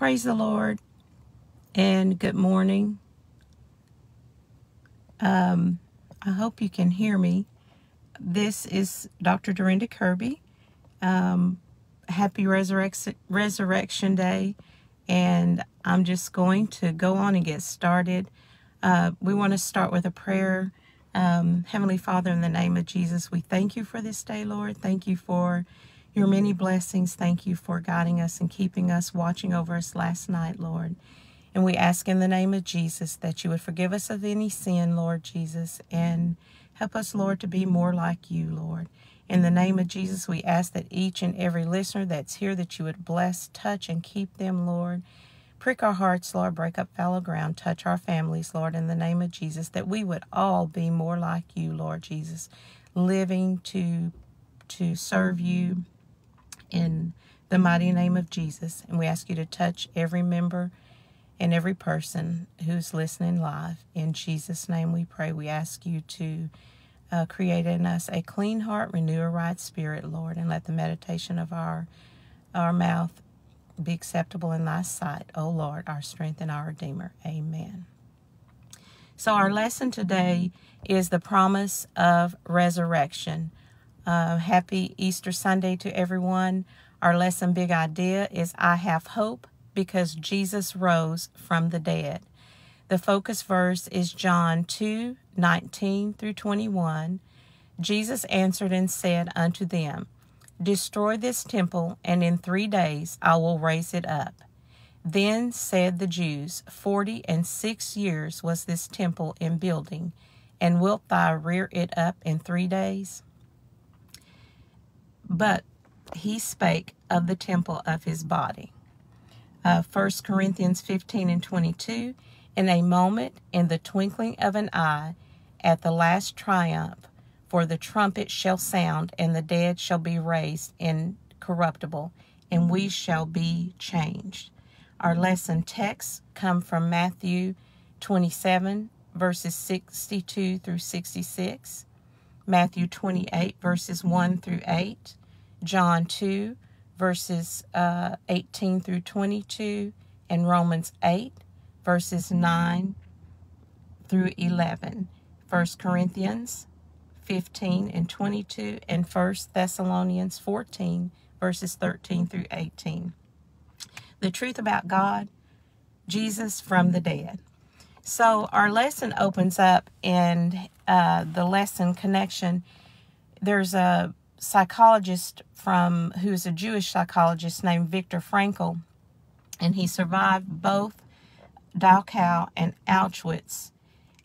Praise the Lord and good morning. Um, I hope you can hear me. This is Dr. Dorinda Kirby. Um, happy Resurrection, Resurrection Day. And I'm just going to go on and get started. Uh, we want to start with a prayer. Um, Heavenly Father, in the name of Jesus, we thank you for this day, Lord. Thank you for your many blessings. Thank you for guiding us and keeping us, watching over us last night, Lord. And we ask in the name of Jesus that you would forgive us of any sin, Lord Jesus, and help us, Lord, to be more like you, Lord. In the name of Jesus, we ask that each and every listener that's here, that you would bless, touch, and keep them, Lord. Prick our hearts, Lord, break up fallow ground, touch our families, Lord, in the name of Jesus, that we would all be more like you, Lord Jesus, living to to serve you in the mighty name of Jesus. And we ask you to touch every member and every person who's listening live. In Jesus' name we pray. We ask you to uh, create in us a clean heart, renew a right spirit, Lord, and let the meditation of our our mouth be acceptable in thy sight, O Lord, our strength and our Redeemer. Amen. So our lesson today is the promise of resurrection. Uh, happy Easter Sunday to everyone. Our lesson big idea is I have hope because Jesus rose from the dead. The focus verse is John 2 19 through 21. Jesus answered and said unto them, Destroy this temple, and in three days I will raise it up. Then said the Jews, Forty and six years was this temple in building, and wilt thou rear it up in three days? But he spake of the temple of his body uh, 1 Corinthians 15 and 22, in a moment, in the twinkling of an eye, at the last triumph, for the trumpet shall sound, and the dead shall be raised incorruptible, and we shall be changed. Our lesson texts come from Matthew 27, verses 62 through 66, Matthew 28, verses 1 through 8, John 2, verses uh, 18 through 22, and Romans 8, verses 9 through 11. 1 Corinthians 15 and 22, and 1 Thessalonians 14, verses 13 through 18. The truth about God, Jesus from the dead. So our lesson opens up and uh, the lesson connection. There's a psychologist from who's a Jewish psychologist named Viktor Frankl, and he survived both Dachau and Auschwitz.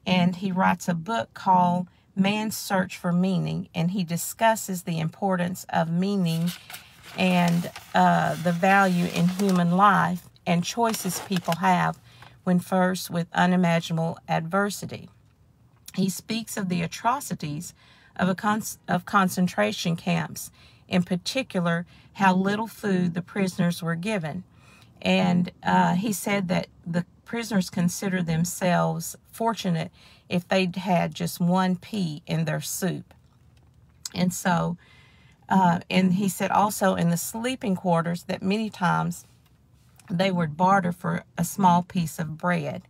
And he writes a book called Man's Search for Meaning, and he discusses the importance of meaning and uh, the value in human life and choices people have when faced with unimaginable adversity. He speaks of the atrocities of, con- of concentration camps, in particular, how little food the prisoners were given. And uh, he said that the prisoners considered themselves fortunate if they'd had just one pea in their soup. And so, uh, and he said also in the sleeping quarters that many times they would barter for a small piece of bread.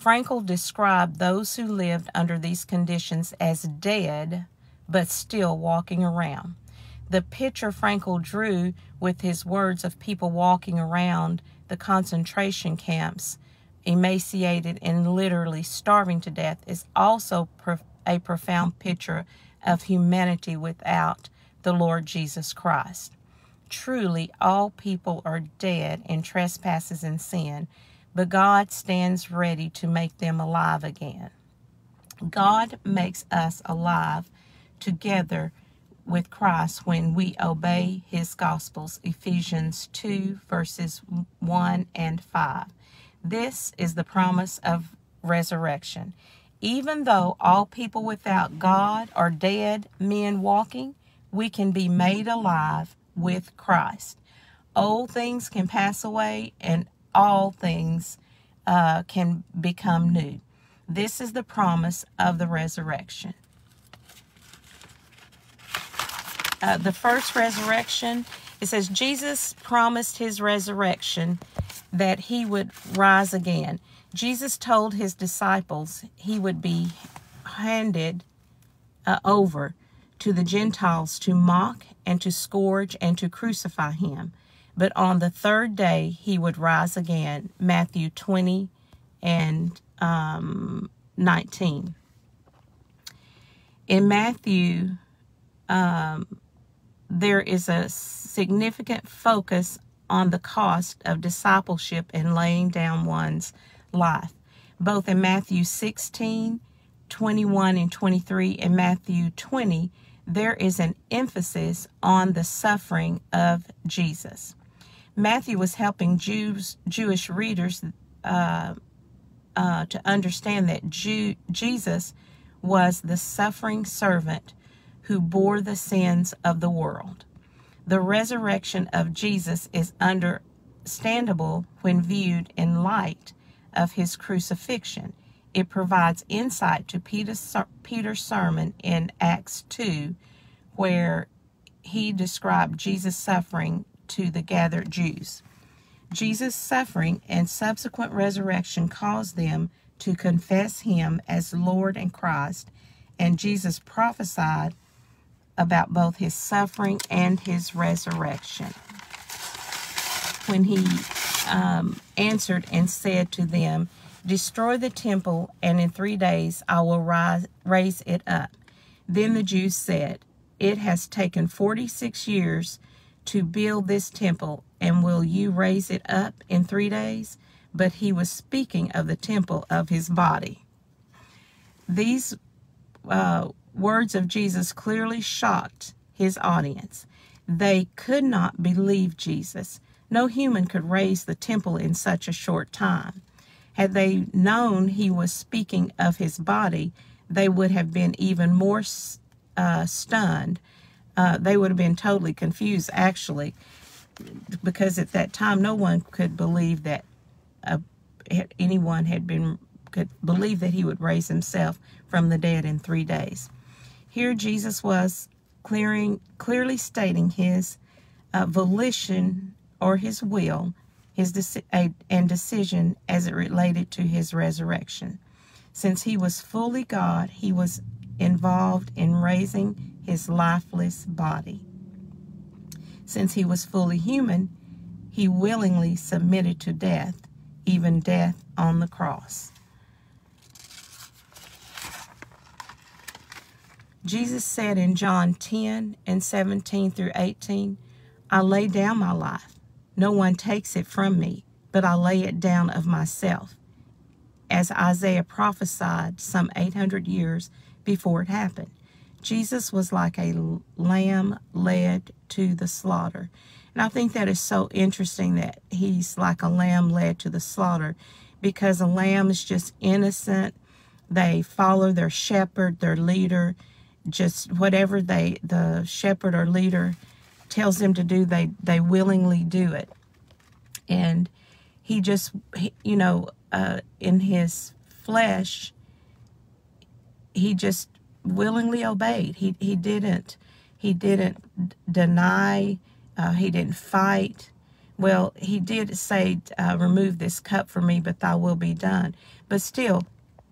Frankl described those who lived under these conditions as dead, but still walking around. The picture Frankl drew with his words of people walking around the concentration camps, emaciated and literally starving to death, is also a profound picture of humanity without the Lord Jesus Christ. Truly, all people are dead in trespasses and sin, but God stands ready to make them alive again. God makes us alive together with Christ when we obey his gospels. Ephesians 2, verses 1 and 5. This is the promise of resurrection. Even though all people without God are dead men walking, we can be made alive with Christ. Old things can pass away and all things uh, can become new. This is the promise of the resurrection. Uh, the first resurrection It says, Jesus promised his resurrection that he would rise again. Jesus told his disciples he would be handed uh, over to the Gentiles to mock and to scourge and to crucify him. But on the third day he would rise again. Matthew 20 and um, 19. In Matthew, um, there is a significant focus on the cost of discipleship and laying down one's life. Both in Matthew 16, 21, and 23, and Matthew 20, there is an emphasis on the suffering of Jesus. Matthew was helping Jews, Jewish readers uh, uh, to understand that Jew, Jesus was the suffering servant who bore the sins of the world. The resurrection of Jesus is understandable when viewed in light of his crucifixion. It provides insight to Peter's, Peter's sermon in Acts 2, where he described Jesus' suffering to the gathered Jews. Jesus' suffering and subsequent resurrection caused them to confess him as Lord and Christ, and Jesus prophesied about both his suffering and his resurrection. When he um, answered and said to them, Destroy the temple, and in three days I will rise, raise it up. Then the Jews said, It has taken 46 years to build this temple, and will you raise it up in three days? But he was speaking of the temple of his body. These uh, words of Jesus clearly shocked his audience. They could not believe Jesus. No human could raise the temple in such a short time. Had they known he was speaking of his body, they would have been even more uh, stunned. Uh, they would have been totally confused, actually, because at that time no one could believe that uh, anyone had been could believe that he would raise himself from the dead in three days. Here Jesus was clearing, clearly stating his uh, volition or his will his deci- and decision as it related to his resurrection. Since he was fully God, he was involved in raising his lifeless body. Since he was fully human, he willingly submitted to death, even death on the cross. Jesus said in John 10 and 17 through 18, I lay down my life. No one takes it from me, but I lay it down of myself. As Isaiah prophesied some 800 years before it happened, Jesus was like a lamb led to the slaughter. And I think that is so interesting that he's like a lamb led to the slaughter because a lamb is just innocent. They follow their shepherd, their leader, just whatever they the shepherd or leader tells them to do they they willingly do it. And he just you know uh, in his flesh he just willingly obeyed. He he didn't he didn't deny uh, he didn't fight. Well he did say uh, remove this cup from me but thy will be done. But still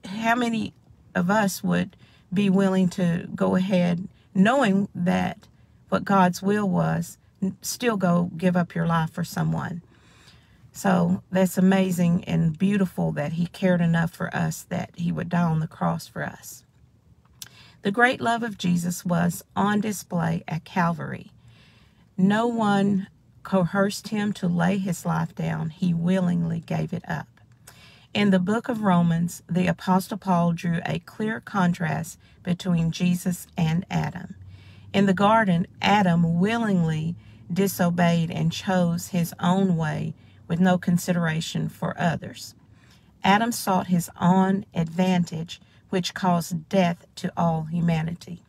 how many of us would be mm-hmm. willing to go ahead knowing that what God's will was, still go give up your life for someone. So that's amazing and beautiful that He cared enough for us that He would die on the cross for us. The great love of Jesus was on display at Calvary. No one coerced him to lay his life down, he willingly gave it up. In the book of Romans, the Apostle Paul drew a clear contrast between Jesus and Adam. In the garden, Adam willingly disobeyed and chose his own way with no consideration for others. Adam sought his own advantage, which caused death to all humanity.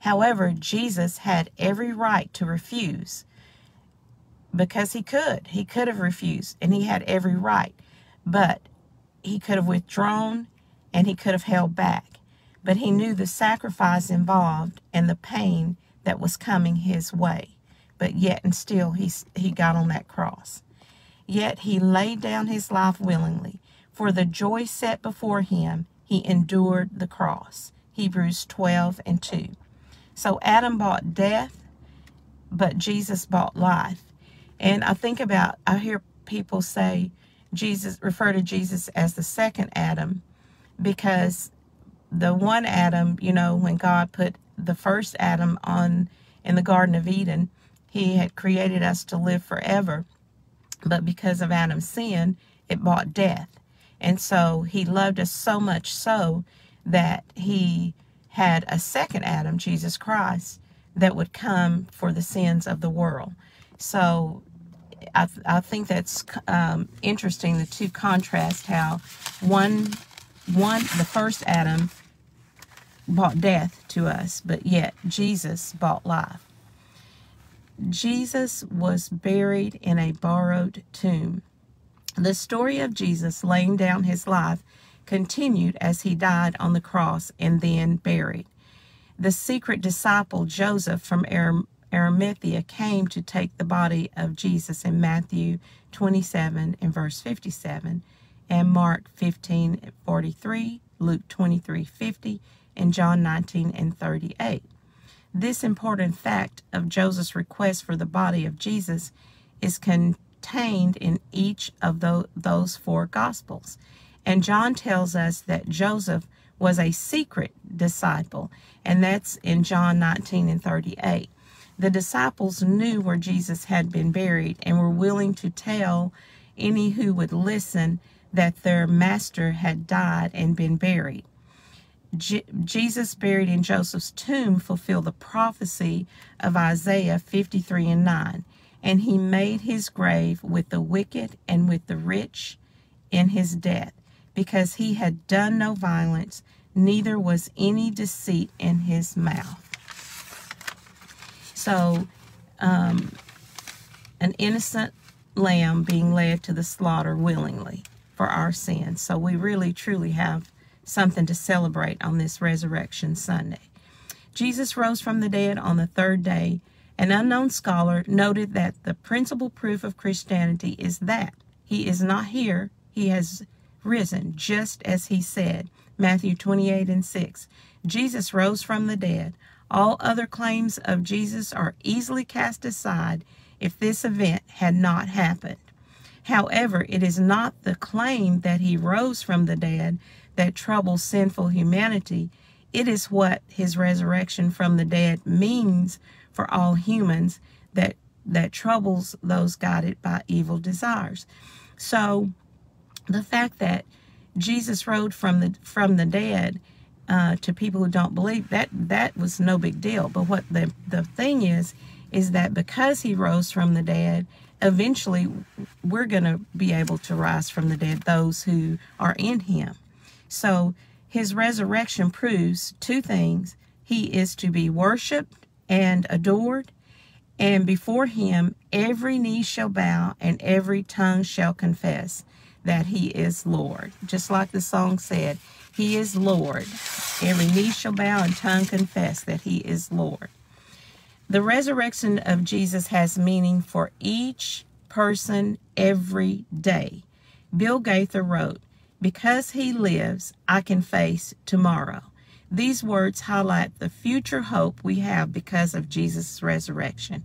However, Jesus had every right to refuse because he could. He could have refused, and he had every right. But he could have withdrawn and he could have held back. But he knew the sacrifice involved and the pain that was coming his way. but yet and still he, he got on that cross. Yet he laid down his life willingly. For the joy set before him, he endured the cross. Hebrews 12 and 2. So Adam bought death, but Jesus bought life. And I think about, I hear people say, Jesus, refer to Jesus as the second Adam because the one Adam, you know, when God put the first Adam on in the Garden of Eden, he had created us to live forever. But because of Adam's sin, it brought death. And so he loved us so much so that he had a second Adam, Jesus Christ, that would come for the sins of the world. So I, I think that's um, interesting, the two contrast how one, one, the first Adam brought death to us, but yet Jesus bought life. Jesus was buried in a borrowed tomb. The story of Jesus laying down his life continued as he died on the cross and then buried. The secret disciple Joseph from Arimathea came to take the body of Jesus in Matthew 27 and verse 57 and Mark 15 43, Luke 23 50, and John 19 and 38. This important fact of Joseph's request for the body of Jesus is contained in each of those four Gospels. And John tells us that Joseph was a secret disciple, and that's in John 19 and 38. The disciples knew where Jesus had been buried and were willing to tell any who would listen that their master had died and been buried. Je Jesus buried in Joseph's tomb fulfilled the prophecy of Isaiah 53 and 9. And he made his grave with the wicked and with the rich in his death, because he had done no violence, neither was any deceit in his mouth. So, um, an innocent lamb being led to the slaughter willingly for our sins. So we really truly have something to celebrate on this Resurrection Sunday. Jesus rose from the dead on the third day. An unknown scholar noted that the principal proof of Christianity is that he is not here, he has risen, just as he said. Matthew 28 and 6. Jesus rose from the dead. All other claims of Jesus are easily cast aside if this event had not happened. However, it is not the claim that he rose from the dead that troubles sinful humanity. It is what his resurrection from the dead means for all humans that that troubles those guided by evil desires. So the fact that Jesus rose from the from the dead uh, to people who don't believe that that was no big deal. But what the the thing is is that because he rose from the dead, eventually we're going to be able to rise from the dead. Those who are in Him. So his resurrection proves two things. He is to be worshiped and adored, and before him every knee shall bow and every tongue shall confess that he is Lord. Just like the song said, he is Lord. Every knee shall bow and tongue confess that he is Lord. The resurrection of Jesus has meaning for each person every day. Bill Gaither wrote, because he lives, I can face tomorrow. These words highlight the future hope we have because of Jesus' resurrection.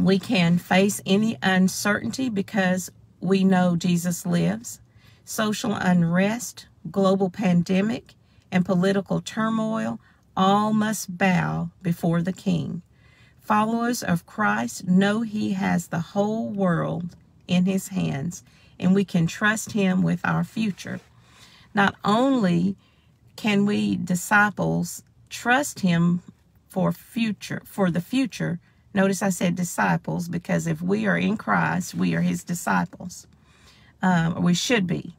We can face any uncertainty because we know Jesus lives. Social unrest, global pandemic, and political turmoil all must bow before the King. Followers of Christ know he has the whole world in his hands and we can trust him with our future. Not only can we disciples trust him for future for the future, notice I said disciples because if we are in Christ, we are his disciples. Um, we should be.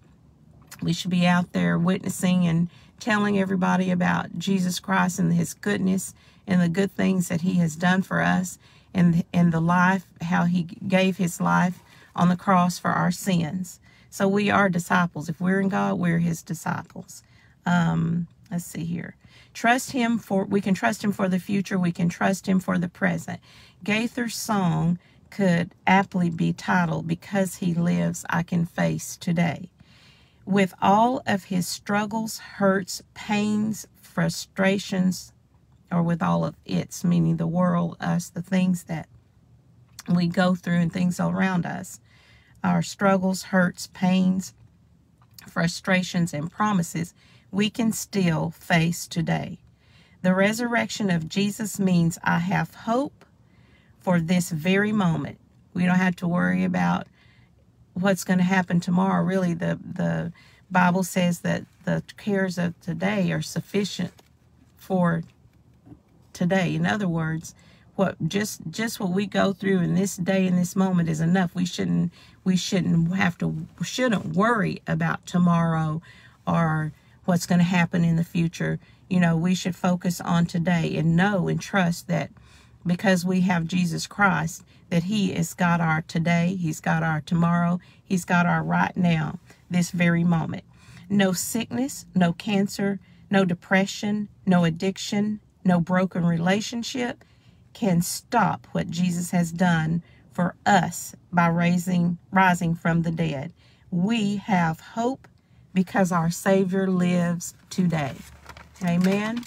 We should be out there witnessing and telling everybody about Jesus Christ and his goodness and the good things that he has done for us and, and the life, how he gave his life on the cross for our sins. So we are disciples. If we're in God, we're his disciples. Um, let's see here. Trust him for we can trust him for the future, we can trust him for the present. Gaither's song could aptly be titled Because He Lives I Can Face Today. With all of his struggles, hurts, pains, frustrations, or with all of its, meaning the world, us, the things that we go through and things around us, our struggles, hurts, pains, frustrations, and promises, we can still face today. The resurrection of Jesus means I have hope for this very moment. We don't have to worry about what's going to happen tomorrow. Really, the, the Bible says that the cares of today are sufficient for today. In other words, what just just what we go through in this day in this moment is enough. We shouldn't we shouldn't have to shouldn't worry about tomorrow or what's going to happen in the future. You know, we should focus on today and know and trust that because we have Jesus Christ, that He has got our today, He's got our tomorrow, He's got our right now, this very moment. No sickness, no cancer, no depression, no addiction, no broken relationship can stop what Jesus has done for us by raising rising from the dead. We have hope because our Savior lives today. Amen.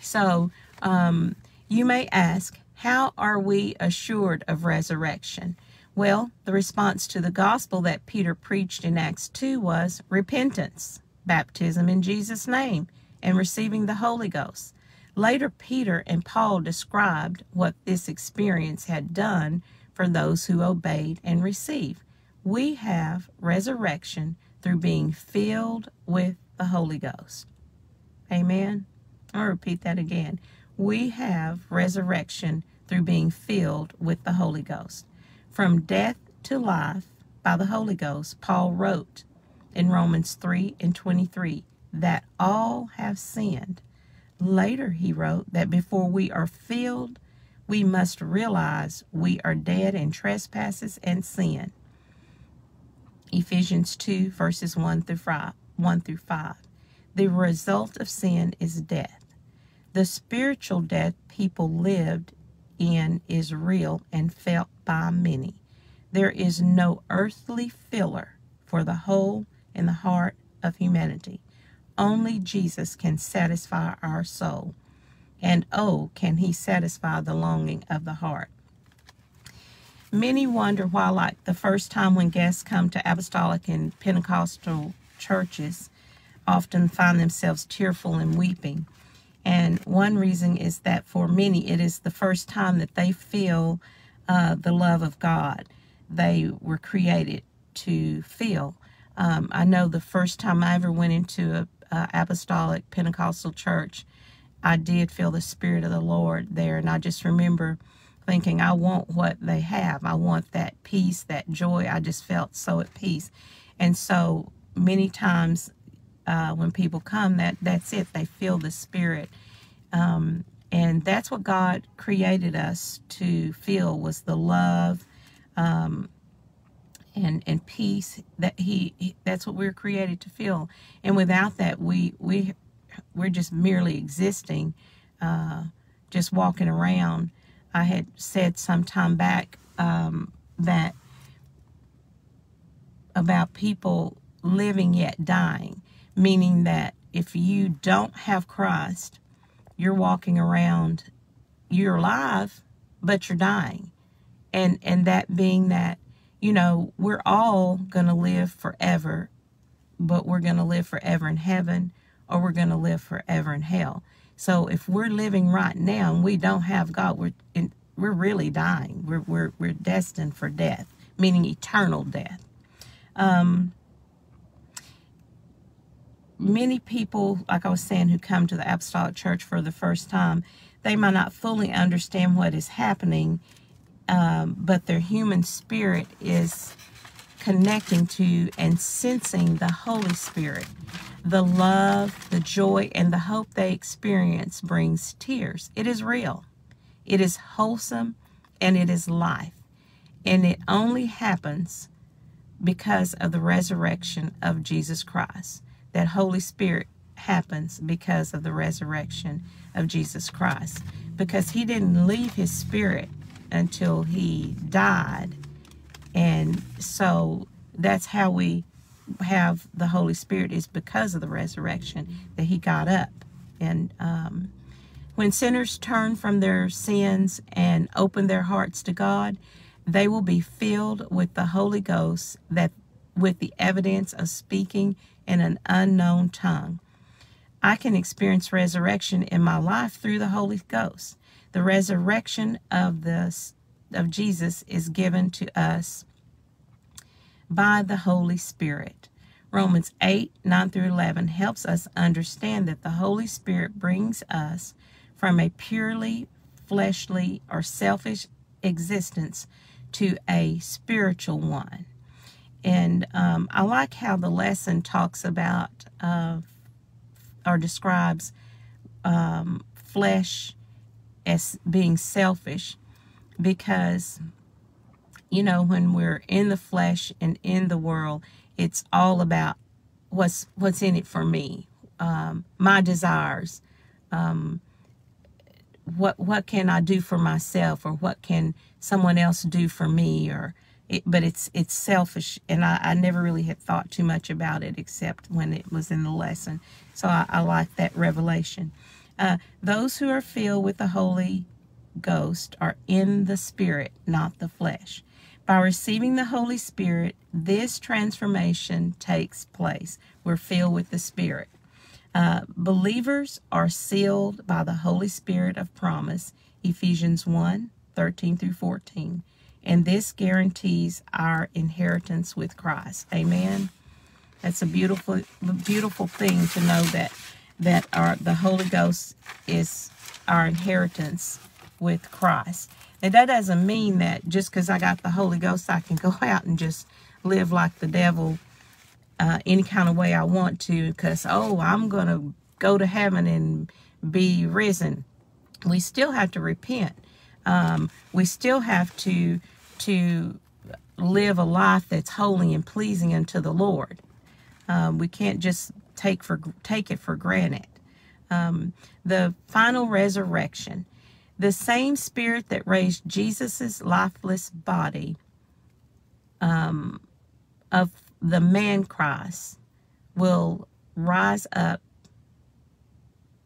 So, um, you may ask, how are we assured of resurrection? Well, the response to the gospel that Peter preached in Acts 2 was repentance, baptism in Jesus' name, and receiving the Holy Ghost. Later, Peter and Paul described what this experience had done for those who obeyed and received. We have resurrection through being filled with the Holy Ghost. Amen. I'll repeat that again. We have resurrection through being filled with the Holy Ghost. From death to life by the Holy Ghost, Paul wrote in Romans 3 and 23 that all have sinned Later, he wrote that before we are filled, we must realize we are dead in trespasses and sin. Ephesians 2, verses 1 through 5. 1 through 5. The result of sin is death. The spiritual death people lived in is real and felt by many. There is no earthly filler for the hole in the heart of humanity. Only Jesus can satisfy our soul. And oh, can he satisfy the longing of the heart. Many wonder why, like the first time when guests come to apostolic and Pentecostal churches, often find themselves tearful and weeping. And one reason is that for many, it is the first time that they feel uh, the love of God they were created to feel. Um, I know the first time I ever went into a, uh, apostolic Pentecostal church, I did feel the Spirit of the Lord there. And I just remember thinking, I want what they have. I want that peace, that joy. I just felt so at peace. And so many times uh, when people come, that that's it. They feel the Spirit. Um, and that's what God created us to feel was the love um, and and peace that he, he that's what we're created to feel and without that we we we're just merely existing uh, just walking around i had said some time back um, that about people living yet dying meaning that if you don't have christ you're walking around you're alive but you're dying and and that being that you know, we're all going to live forever, but we're going to live forever in heaven or we're going to live forever in hell. So if we're living right now and we don't have God, we're in, we're really dying. We're, we're, we're destined for death, meaning eternal death. Um, many people, like I was saying, who come to the Apostolic Church for the first time, they might not fully understand what is happening um, but their human spirit is connecting to and sensing the Holy Spirit. The love, the joy, and the hope they experience brings tears. It is real, it is wholesome, and it is life. And it only happens because of the resurrection of Jesus Christ. That Holy Spirit happens because of the resurrection of Jesus Christ. Because he didn't leave his spirit until he died. And so that's how we have the Holy Spirit is because of the resurrection that he got up. And um, when sinners turn from their sins and open their hearts to God, they will be filled with the Holy Ghost that with the evidence of speaking in an unknown tongue. I can experience resurrection in my life through the Holy Ghost. The resurrection of the of Jesus is given to us by the Holy Spirit. Romans 8, 9 through 11 helps us understand that the Holy Spirit brings us from a purely fleshly or selfish existence to a spiritual one. And um, I like how the lesson talks about uh, or describes um, flesh as being selfish because, you know, when we're in the flesh and in the world, it's all about what's what's in it for me, um, my desires, um, what what can I do for myself, or what can someone else do for me, or it, but it's it's selfish, and I, I never really had thought too much about it except when it was in the lesson. So I, I like that revelation. Uh, those who are filled with the Holy Ghost are in the Spirit, not the flesh. By receiving the Holy Spirit, this transformation takes place. We're filled with the Spirit. Uh, believers are sealed by the Holy Spirit of promise, Ephesians 1 13 through 14 and this guarantees our inheritance with Christ. Amen. That's a beautiful, beautiful thing to know that that our the Holy Ghost is our inheritance with Christ. And that doesn't mean that just because I got the Holy Ghost, I can go out and just live like the devil uh, any kind of way I want to. Because oh, I'm gonna go to heaven and be risen. We still have to repent. Um, we still have to to live a life that's holy and pleasing unto the Lord. Um, we can't just take for take it for granted. Um, the final resurrection, the same Spirit that raised Jesus's lifeless body um, of the man Christ will rise up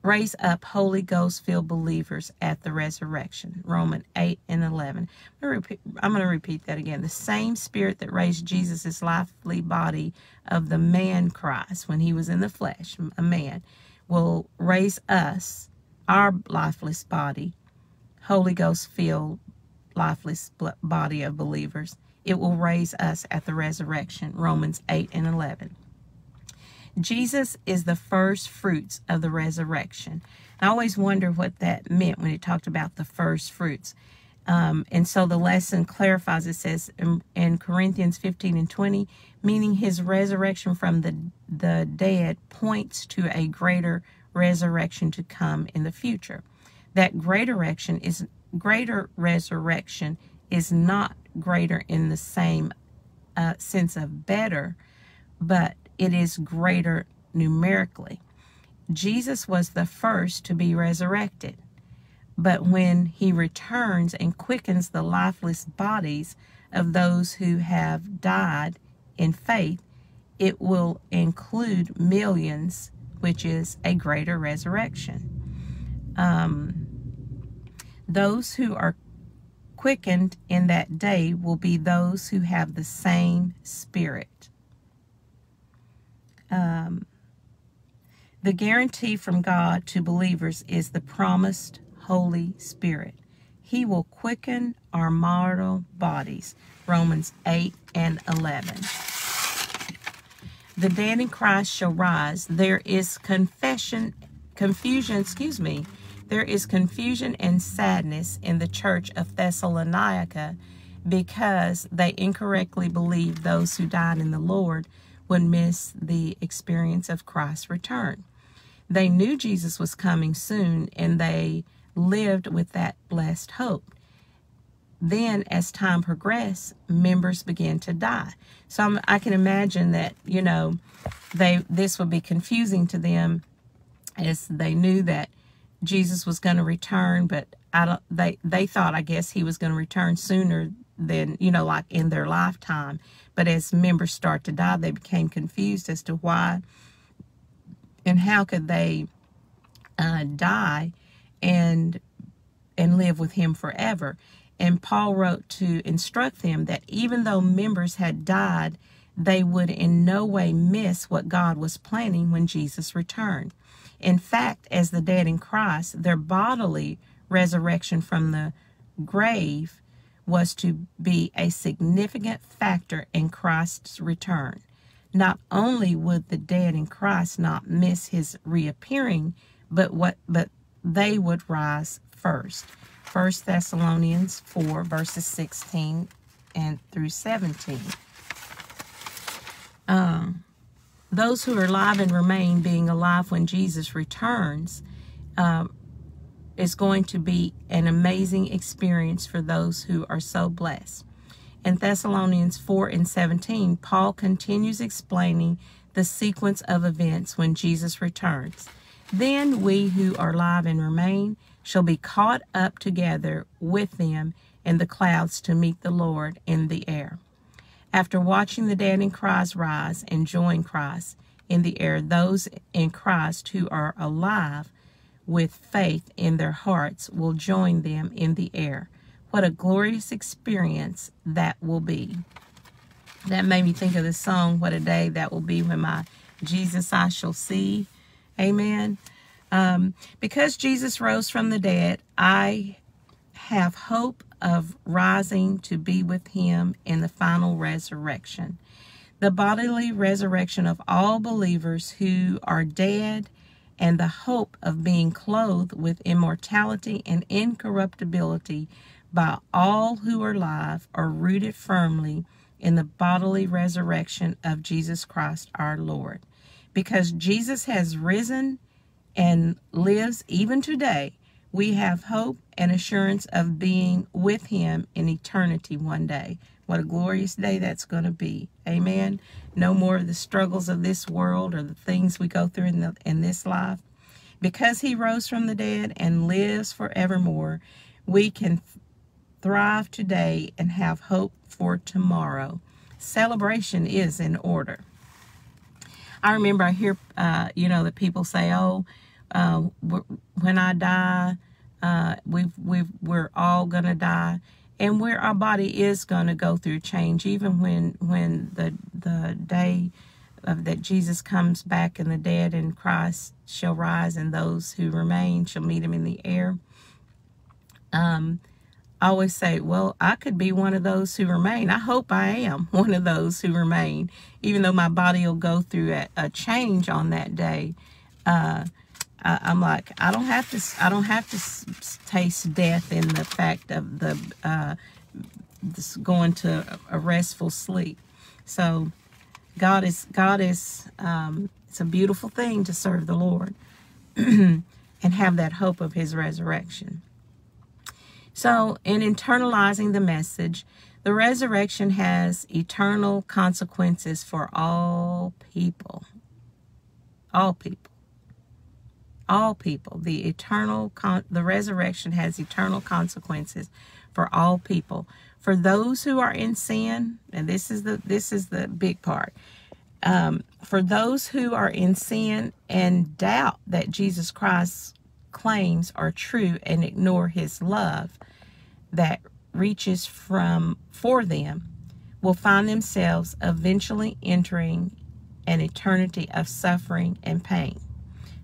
raise up Holy Ghost filled believers at the resurrection. Romans 8 and 11. I'm going, repeat, I'm going to repeat that again. The same spirit that raised Jesus' lively body of the man Christ when he was in the flesh, a man, will raise us, our lifeless body, Holy Ghost filled lifeless body of believers. It will raise us at the resurrection. Romans 8 and 11. Jesus is the first fruits of the resurrection. I always wonder what that meant when it talked about the first fruits. Um, and so the lesson clarifies it says in, in, Corinthians 15 and 20, meaning his resurrection from the, the dead points to a greater resurrection to come in the future. That greater resurrection is greater resurrection is not greater in the same uh, sense of better, but it is greater numerically. Jesus was the first to be resurrected. But when he returns and quickens the lifeless bodies of those who have died in faith, it will include millions, which is a greater resurrection. Um, those who are quickened in that day will be those who have the same spirit um, the guarantee from God to believers is the promised Holy Spirit. He will quicken our mortal bodies. Romans 8 and 11. The dead in Christ shall rise. There is confession, confusion, excuse me, there is confusion and sadness in the church of Thessalonica because they incorrectly believe those who died in the Lord would miss the experience of Christ's return. They knew Jesus was coming soon and they lived with that blessed hope. Then, as time progressed, members began to die. So I'm, i can imagine that you know they this would be confusing to them as they knew that Jesus was going to return, but I don't, they, they thought, I guess, he was going to return sooner than, you know, like in their lifetime. But as members start to die, they became confused as to why and how could they uh, die and and live with him forever. And Paul wrote to instruct them that even though members had died, they would in no way miss what God was planning when Jesus returned. In fact, as the dead in Christ, their bodily resurrection from the grave was to be a significant factor in Christ's return. Not only would the dead in Christ not miss his reappearing, but what but they would rise first. 1 Thessalonians 4 verses 16 and through 17. Um, those who are alive and remain being alive when Jesus returns um, is going to be an amazing experience for those who are so blessed. In Thessalonians 4 and 17, Paul continues explaining the sequence of events when Jesus returns. Then we who are alive and remain shall be caught up together with them in the clouds to meet the Lord in the air. After watching the dead in Christ rise and join Christ in the air, those in Christ who are alive with faith in their hearts will join them in the air. What a glorious experience that will be. That made me think of the song, What a Day That Will Be When My Jesus I Shall See. Amen. Um, because Jesus rose from the dead, I have hope of rising to be with him in the final resurrection. The bodily resurrection of all believers who are dead and the hope of being clothed with immortality and incorruptibility by all who are alive are rooted firmly in the bodily resurrection of Jesus Christ our Lord. Because Jesus has risen and lives even today, we have hope and assurance of being with him in eternity one day. What a glorious day that's going to be. Amen. No more of the struggles of this world or the things we go through in, the, in this life. Because he rose from the dead and lives forevermore, we can thrive today and have hope for tomorrow. Celebration is in order. I remember I hear, uh, you know, that people say, oh, uh, when I die, uh, we've, we've, we're all going to die. And where our body is going to go through change, even when, when the, the day of that Jesus comes back and the dead in Christ shall rise and those who remain shall meet him in the air. Um, I always say, well, I could be one of those who remain. I hope I am one of those who remain, even though my body will go through a, a change on that day. Uh, I, am like, I don't have to, I don't have to taste death in the fact of the uh, this going to a restful sleep. So, God is, God is, um, it's a beautiful thing to serve the Lord and have that hope of His resurrection. So, in internalizing the message, the resurrection has eternal consequences for all people. All people all people. The eternal the resurrection has eternal consequences for all people. For those who are in sin, and this is the this is the big part. Um, for those who are in sin and doubt that Jesus Christ's claims are true and ignore his love that reaches from for them will find themselves eventually entering an eternity of suffering and pain.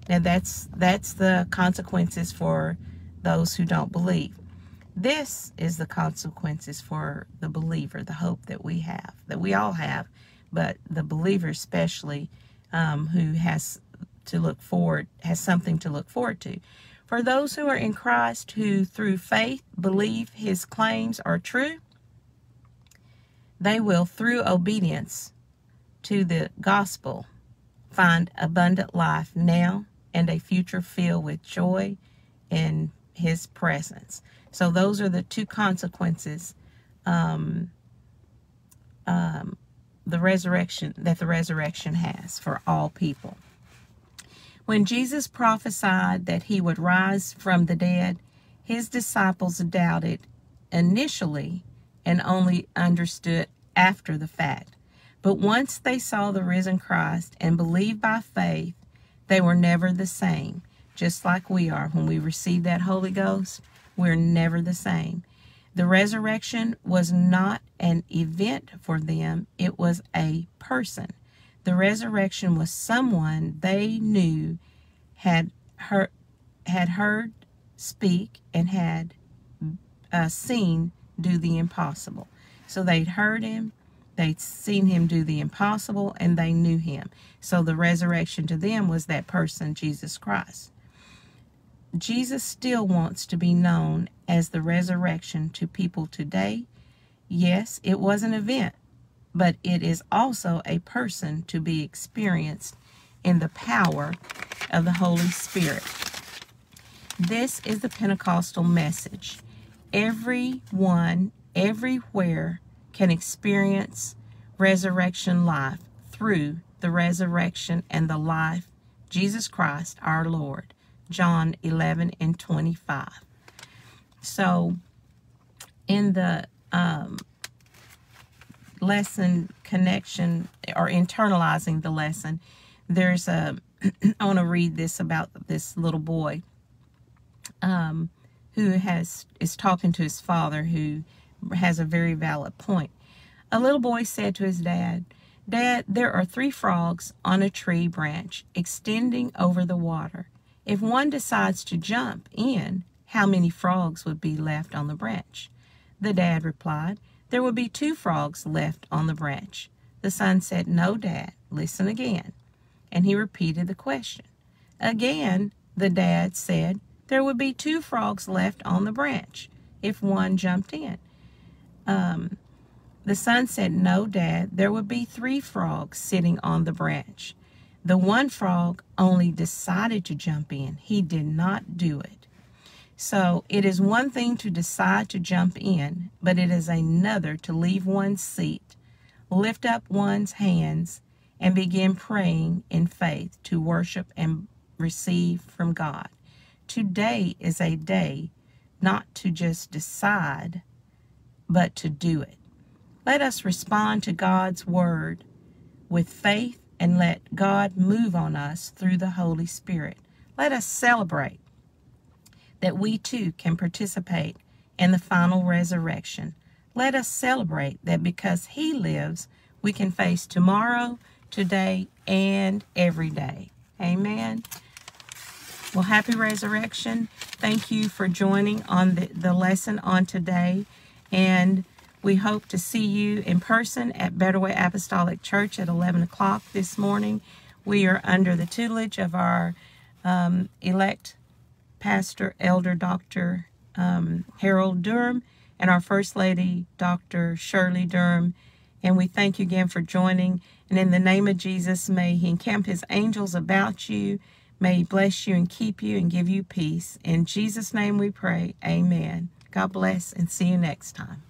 Now that's that's the consequences for those who don't believe. This is the consequences for the believer, the hope that we have, that we all have, but the believer especially, um, who has to look forward, has something to look forward to. For those who are in Christ, who through faith believe his claims are true, they will, through obedience to the gospel, find abundant life now and a future filled with joy in his presence. So those are the two consequences um, um, the resurrection that the resurrection has for all people. When Jesus prophesied that he would rise from the dead, his disciples doubted initially and only understood after the fact. But once they saw the risen Christ and believed by faith, they were never the same, just like we are. When we receive that Holy Ghost, we're never the same. The resurrection was not an event for them, it was a person. The resurrection was someone they knew had heard, had heard speak and had uh, seen do the impossible. So they'd heard him, they'd seen him do the impossible, and they knew him. So the resurrection to them was that person, Jesus Christ. Jesus still wants to be known as the resurrection to people today. Yes, it was an event, but it is also a person to be experienced in the power of the Holy Spirit. This is the Pentecostal message. Everyone, everywhere, can experience resurrection life through the resurrection and the life Jesus Christ our Lord. John 11 and 25. So, in the um, lesson connection or internalizing the lesson, there's a, I want to read this about this little boy um, who has is talking to his father who has a very valid point. A little boy said to his dad, Dad, there are three frogs on a tree branch extending over the water. If one decides to jump in, how many frogs would be left on the branch? The dad replied, There would be two frogs left on the branch. The son said, No, Dad, listen again. And he repeated the question. Again, the dad said, There would be two frogs left on the branch if one jumped in. Um, the son said, No, Dad, there would be three frogs sitting on the branch. The one frog only decided to jump in, he did not do it. So it is one thing to decide to jump in, but it is another to leave one's seat, lift up one's hands, and begin praying in faith to worship and receive from God. Today is a day not to just decide, but to do it. Let us respond to God's word with faith and let God move on us through the Holy Spirit. Let us celebrate that we too can participate in the final resurrection. Let us celebrate that because He lives, we can face tomorrow, today, and every day. Amen. Well, happy resurrection. Thank you for joining on the, the lesson on today. And we hope to see you in person at Better Way Apostolic Church at 11 o'clock this morning. We are under the tutelage of our um, elect pastor, elder Dr. Um, Harold Durham, and our First Lady, Dr. Shirley Durham. And we thank you again for joining. And in the name of Jesus, may He encamp His angels about you. May He bless you and keep you and give you peace. In Jesus' name we pray. Amen. God bless and see you next time.